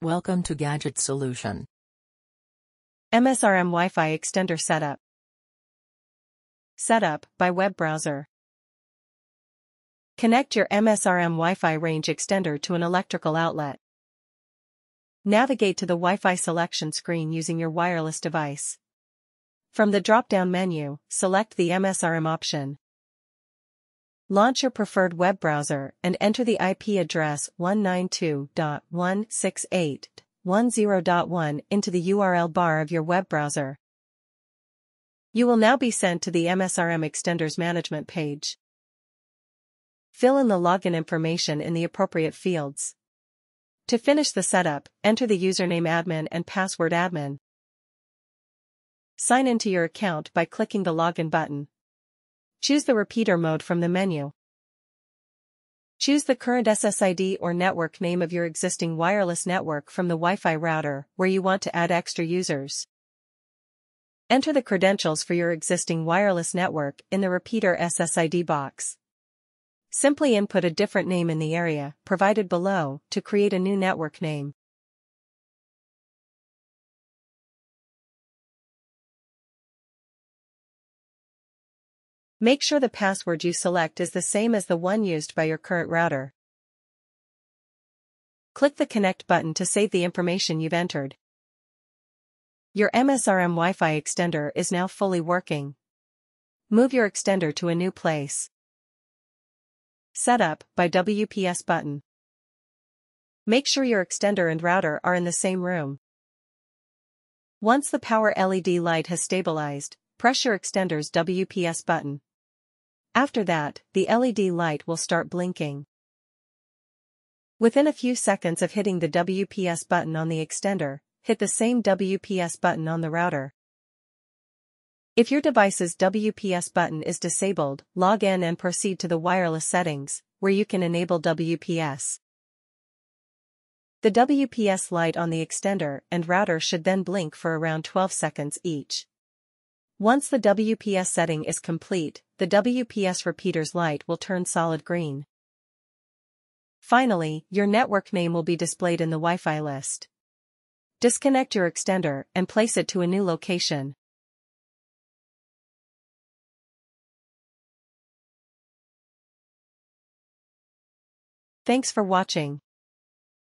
Welcome to Gadget Solution. MSRM Wi-Fi extender setup. Setup by web browser. Connect your MSRM Wi-Fi range extender to an electrical outlet. Navigate to the Wi-Fi selection screen using your wireless device. From the drop-down menu, select the MSRM option. Launch your preferred web browser and enter the IP address 192.168.10.1 into the URL bar of your web browser. You will now be sent to the MSRM Extenders Management page. Fill in the login information in the appropriate fields. To finish the setup, enter the username admin and password admin. Sign into your account by clicking the login button. Choose the repeater mode from the menu. Choose the current SSID or network name of your existing wireless network from the Wi-Fi router where you want to add extra users. Enter the credentials for your existing wireless network in the repeater SSID box. Simply input a different name in the area provided below to create a new network name. Make sure the password you select is the same as the one used by your current router. Click the Connect button to save the information you've entered. Your MSRM Wi-Fi extender is now fully working. Move your extender to a new place. Setup by WPS button. Make sure your extender and router are in the same room. Once the power LED light has stabilized, press your extender's WPS button. After that, the LED light will start blinking. Within a few seconds of hitting the WPS button on the extender, hit the same WPS button on the router. If your device's WPS button is disabled, log in and proceed to the wireless settings, where you can enable WPS. The WPS light on the extender and router should then blink for around 12 seconds each. Once the WPS setting is complete, the WPS repeater's light will turn solid green. Finally, your network name will be displayed in the Wi-Fi list. Disconnect your extender and place it to a new location. Thanks for watching.